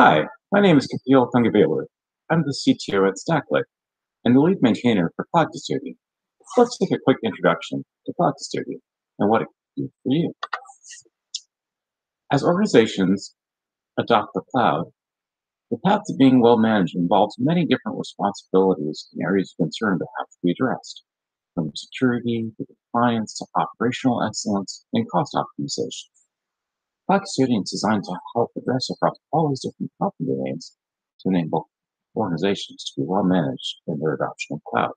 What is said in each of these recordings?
Hi, my name is Kapil Thangavelu. I'm the CTO at Stacklet and the lead maintainer for Cloud Custodian. Let's take a quick introduction to Cloud Custodian and what it can do for you. As organizations adopt the cloud, the path to being well managed involves many different responsibilities and areas of concern that have to be addressed, from security to compliance to operational excellence and cost optimization. Custodian is designed to help address across all these different problem domains to enable organizations to be well managed in their adoption of cloud.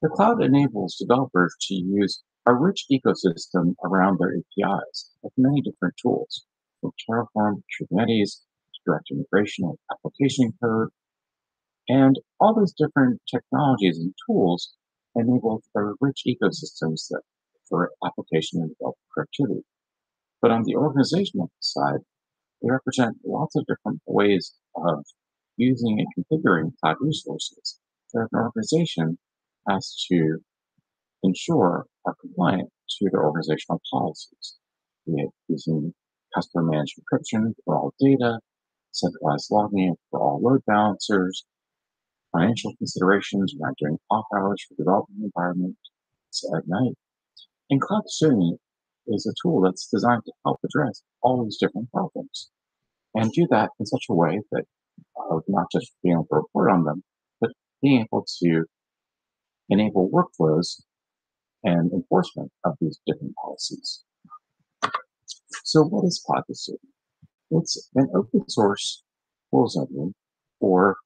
The cloud enables developers to use a rich ecosystem around their APIs with many different tools, from Terraform, Kubernetes, to direct integration with application code, and all these different technologies and tools enable a rich ecosystems that for application and developer productivity. But on the organizational side, they represent lots of different ways of using and configuring cloud resources that an organization has to ensure are compliant to their organizational policies, be it using customer managed encryption for all data, centralized logging for all load balancers, financial considerations around during off hours for development environment at night. And Cloud Custodian is a tool that's designed to help address all these different problems and do that in such a way that uh, not just being able to report on them, but being able to enable workflows and enforcement of these different policies. So what is Cloud It's an open source tools engine for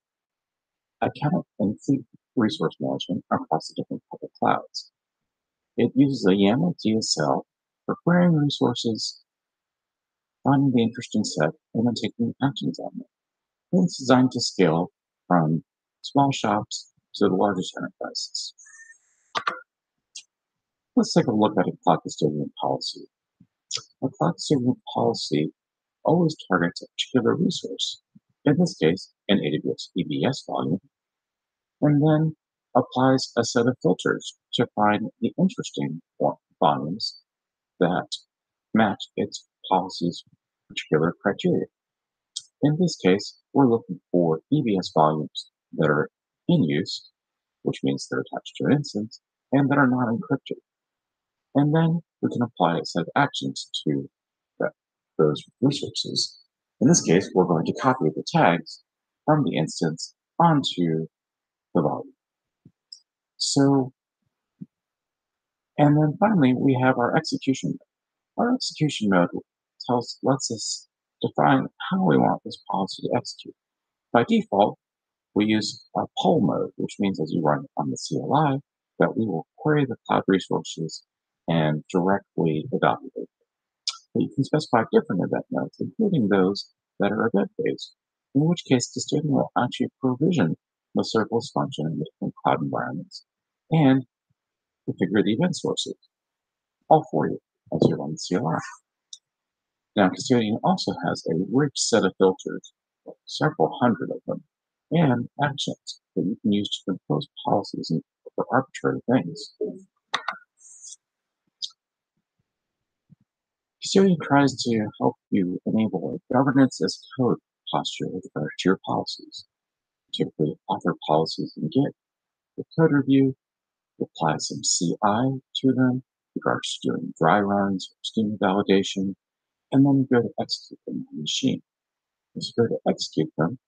account and fleet resource management across the different public clouds. It uses a YAML DSL for querying resources, finding the interesting set, and then taking actions on it. And it's designed to scale from small shops to the largest enterprises. Let's take a look at a cloud custodian policy. A cloud custodian policy always targets a particular resource, in this case, an AWS EBS volume, and then applies a set of filters to find the interesting volumes that match its policy's particular criteria. In this case, we're looking for EBS volumes that are in use, which means they're attached to an instance, and that are not encrypted. And then we can apply a set of actions to that, those resources. In this case, we're going to copy the tags from the instance onto the volume. So, and then finally, we have our execution mode. our execution mode tells lets us define how we want this policy to execute. By default, we use a poll mode, which means as you run on the CLI, that we will query the cloud resources and directly evaluate them. But you can specify different event modes, including those that are event-based, in which case Custodian will actually provision the serverless function in different cloud environments and configure the event sources, all for you as you run the CLI. Now, Custodian also has a rich set of filters, several hundred of them, and actions that you can use to impose policies and for arbitrary things. Custodian tries to help you enable a governance as code posture with regard to your policies. Typically, author policies in Git, the code review, apply some CI to them, regards to doing dry runs or schema validation, and then go to execute them on the machine. As you go to execute them,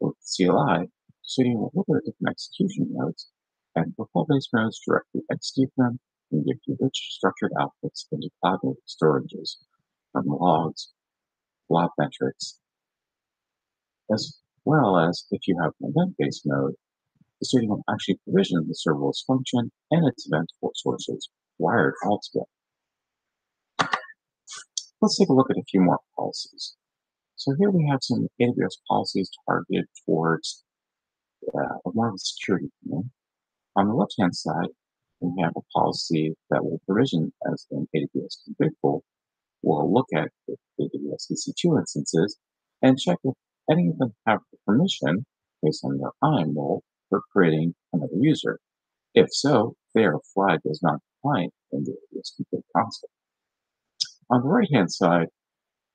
with CLI, so you will look at different execution modes, and for poll-based modes, directly execute them and give you rich structured outputs into cloud storages from logs, blob metrics, as well as if you have an event-based mode, Custodian will actually provision the serverless function and its event sources wired altogether. Let's take a look at a few more policies. So here we have some AWS policies targeted towards uh, more of a security thing. On the left-hand side, we have a policy that will provision as an AWS config pool. We'll look at the AWS EC2 instances and check if any of them have permission based on their IAM role for creating another user. If so, their flag is not compliant in the AWS config console. On the right-hand side,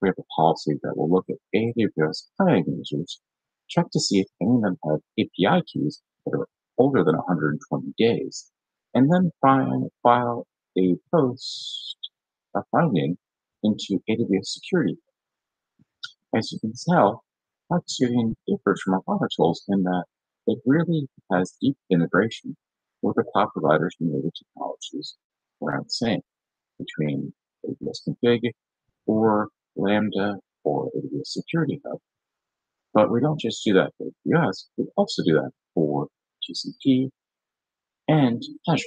we have a policy that will look at AWS Cloud users, check to see if any of them have API keys that are older than 120 days, and then file, file a post, a finding into AWS Security. As you can tell, Custodian differs from our other tools in that it really has deep integration with the cloud providers and related technologies around same between AWS Config or Lambda or AWS Security Hub. But we don't just do that for AWS, we also do that for GCP and Azure.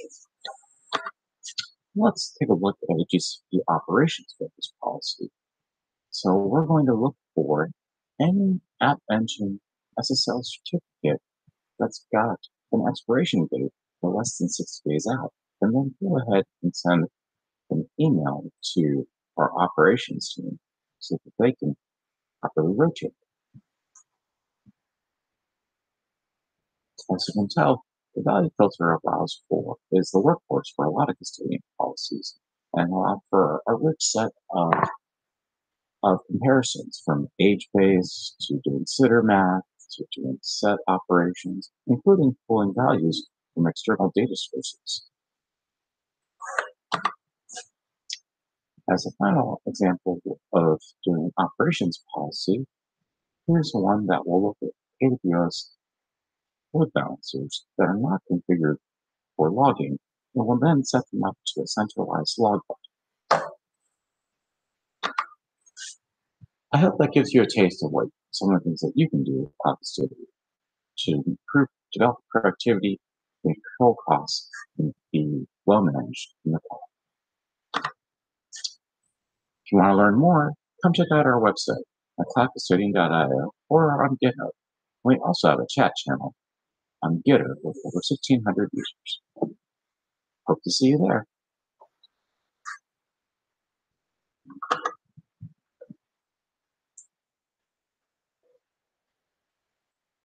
Let's take a look at a GCP operations focused policy. So we're going to look for any App Engine SSL certificate that's got an expiration date for less than 60 days out. And then go ahead and send an email to our operations team so that they can properly rotate. As you can tell, the value filter allows for is the workforce for a lot of custodian policies and allow for a rich set of, of comparisons from age-based to doing CIDR math doing set operations, including pulling values from external data sources. As a final example of doing operations policy, here's one that will look at AWS load balancers that are not configured for logging and will then set them up to a centralized log bucket. I hope that gives you a taste of what some of the things that you can do with to improve, develop productivity, control costs, and be well managed in the fall. If you want to learn more, come check out our website at cloudcustodian.io or on GitHub. We also have a chat channel on GitHub with over 1,600 users. Hope to see you there.